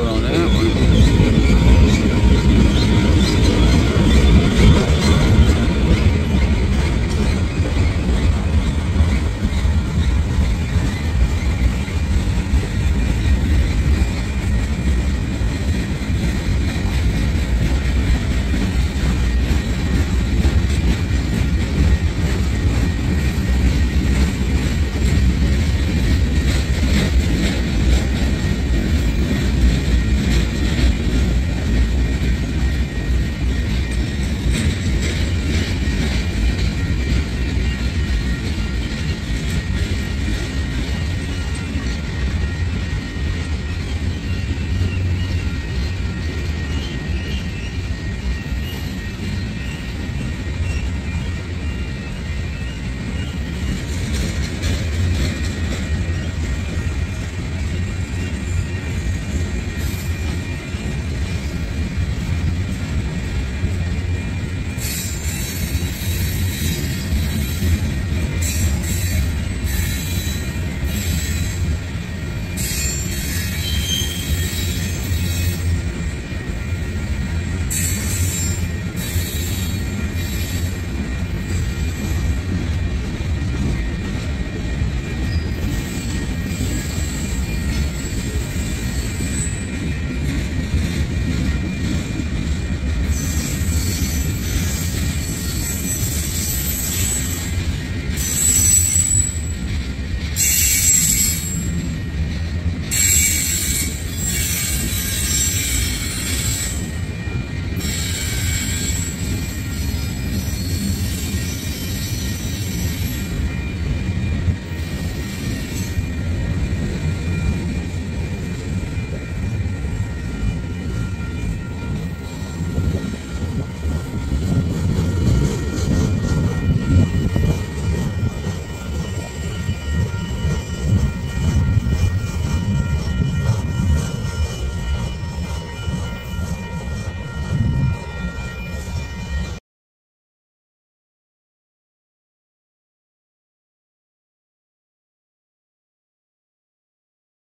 Corona.